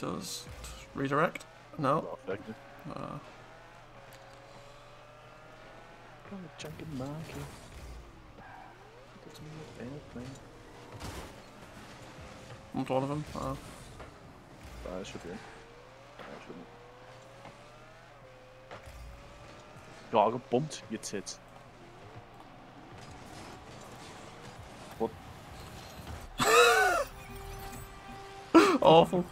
does redirect? No. Not. Uh, monkey. Not one of them? Uh, Ah, should be. That shouldn't. God, I got bumped, you tit. What? awful.